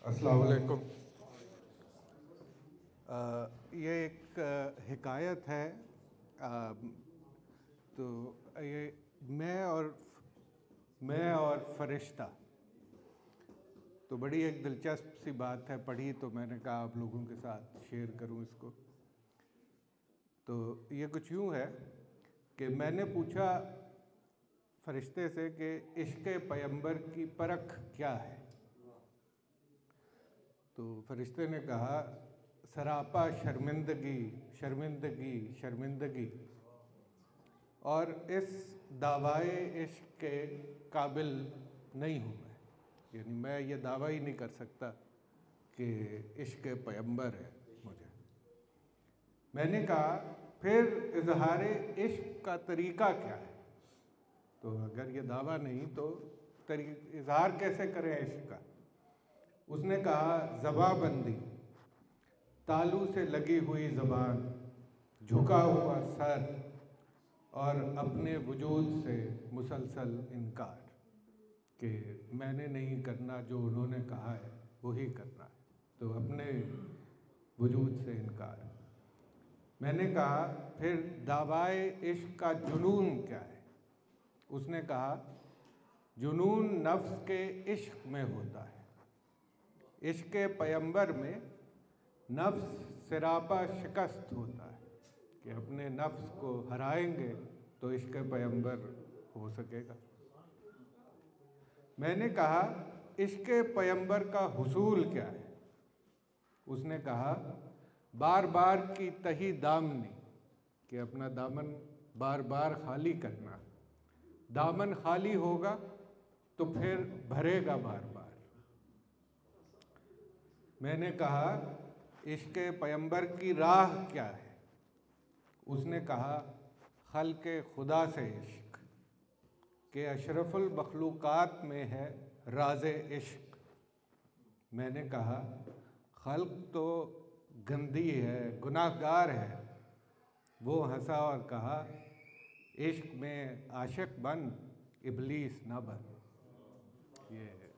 السلام علیکم۔ یہ ایک حکایت ہے۔ تو یہ میں اور میں اور فرشتہ۔ تو بڑی ایک دلچسپ سی بات ہے پڑھی تو میں نے کہا آپ لوگوں کے ساتھ شیئر کروں اس کو۔ تو یہ کچھ یوں ہے کہ میں نے پوچھا فرشتے سے کہ عشق پیمبر کی پرکھ کیا ہے۔ تو فرشتے نے کہا، سراپا شرمندگی شرمندگی شرمندگی۔ اور اس دعوائے عشق کے قابل نہیں ہوں میں۔ یعنی میں یہ دعویٰ ہی نہیں کر سکتا کہ عشق پیمبر ہے مجھے۔ میں نے کہا، پھر اظہار عشق کا طریقہ کیا ہے؟ تو اگر یہ دعویٰ نہیں، تو اظہار کیسے کریں عشق کا؟ اس نے کہا، زباں بندی، تالو سے لگی ہوئی زبان، جھکا ہوا سر اور اپنے وجود سے مسلسل انکار کہ میں نے نہیں کرنا جو انہوں نے کہا ہے، وہی کرنا ہے۔ تو اپنے وجود سے انکار۔ میں نے کہا، پھر دعوائے عشق کا جنون کیا ہے؟ اس نے کہا، جنون نفس کے عشق میں ہوتا ہے۔ عشق پیمبر میں نفس سراپا شکست ہوتا ہے کہ اپنے نفس کو ہرائیں گے تو عشق پیمبر ہو سکے گا۔ میں نے کہا عشق پیمبر کا حصول کیا ہے؟ اس نے کہا، بار بار کی تہی دامنی، کہ اپنا دامن بار بار خالی کرنا۔ دامن خالی ہوگا تو پھر بھرے گا بار بار۔ میں نے کہا، عشق پیمبر کی راہ کیا ہے؟ اس نے کہا، خلق خدا سے عشق، کہ اشرف المخلوقات میں ہے راز عشق. میں نے کہا، خلق تو گندی ہے گناہ گار ہے. وہ ہنسا اور کہا، عشق میں عاشق بن، ابلیس نہ بن. یہ